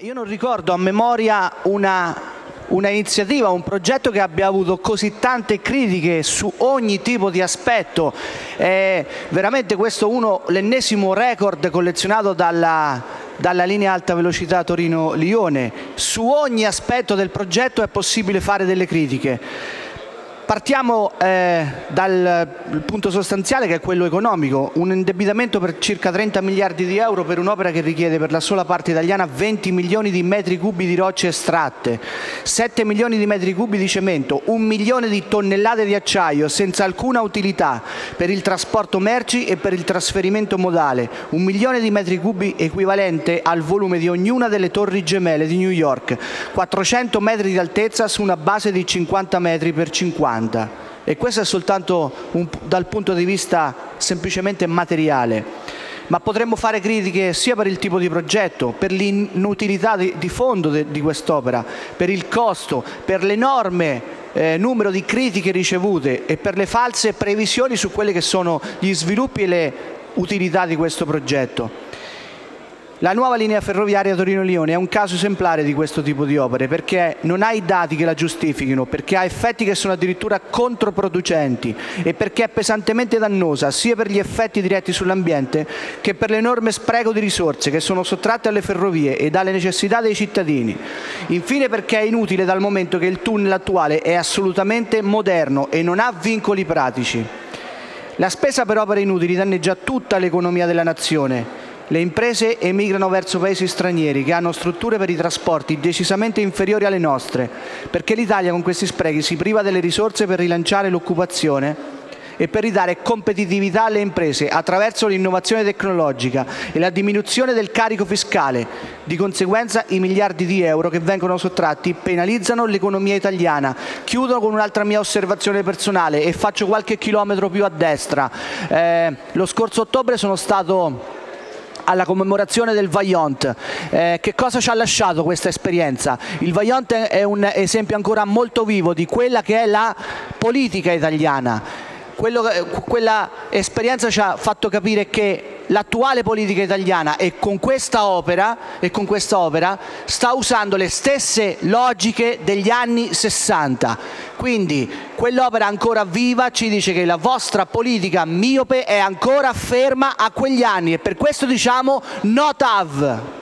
Io non ricordo a memoria una, una iniziativa, un progetto che abbia avuto così tante critiche su ogni tipo di aspetto. È veramente questo uno, l'ennesimo record collezionato dalla, dalla linea alta velocità Torino-Lione. Su ogni aspetto del progetto è possibile fare delle critiche. Partiamo eh, dal punto sostanziale che è quello economico, un indebitamento per circa 30 miliardi di euro per un'opera che richiede per la sola parte italiana 20 milioni di metri cubi di rocce estratte, 7 milioni di metri cubi di cemento, un milione di tonnellate di acciaio senza alcuna utilità per il trasporto merci e per il trasferimento modale, un milione di metri cubi equivalente al volume di ognuna delle torri gemelle di New York, 400 metri di altezza su una base di 50 metri per 50 50 e questo è soltanto un, dal punto di vista semplicemente materiale. Ma potremmo fare critiche sia per il tipo di progetto, per l'inutilità di, di fondo de, di quest'opera, per il costo, per l'enorme eh, numero di critiche ricevute e per le false previsioni su quelli che sono gli sviluppi e le utilità di questo progetto. La nuova linea ferroviaria Torino-Lione è un caso esemplare di questo tipo di opere perché non ha i dati che la giustifichino, perché ha effetti che sono addirittura controproducenti e perché è pesantemente dannosa sia per gli effetti diretti sull'ambiente che per l'enorme spreco di risorse che sono sottratte alle ferrovie e dalle necessità dei cittadini. Infine perché è inutile dal momento che il tunnel attuale è assolutamente moderno e non ha vincoli pratici. La spesa per opere inutili danneggia tutta l'economia della nazione le imprese emigrano verso paesi stranieri che hanno strutture per i trasporti decisamente inferiori alle nostre, perché l'Italia con questi sprechi si priva delle risorse per rilanciare l'occupazione e per ridare competitività alle imprese attraverso l'innovazione tecnologica e la diminuzione del carico fiscale. Di conseguenza i miliardi di euro che vengono sottratti penalizzano l'economia italiana. Chiudo con un'altra mia osservazione personale e faccio qualche chilometro più a destra. Eh, lo scorso ottobre sono stato alla commemorazione del Vaillant. Eh, che cosa ci ha lasciato questa esperienza? Il Vaillant è un esempio ancora molto vivo di quella che è la politica italiana. Quello, eh, quella esperienza ci ha fatto capire che l'attuale politica italiana e con, opera, e con questa opera sta usando le stesse logiche degli anni 60. Quindi quell'opera ancora viva ci dice che la vostra politica miope è ancora ferma a quegli anni e per questo diciamo no TAV.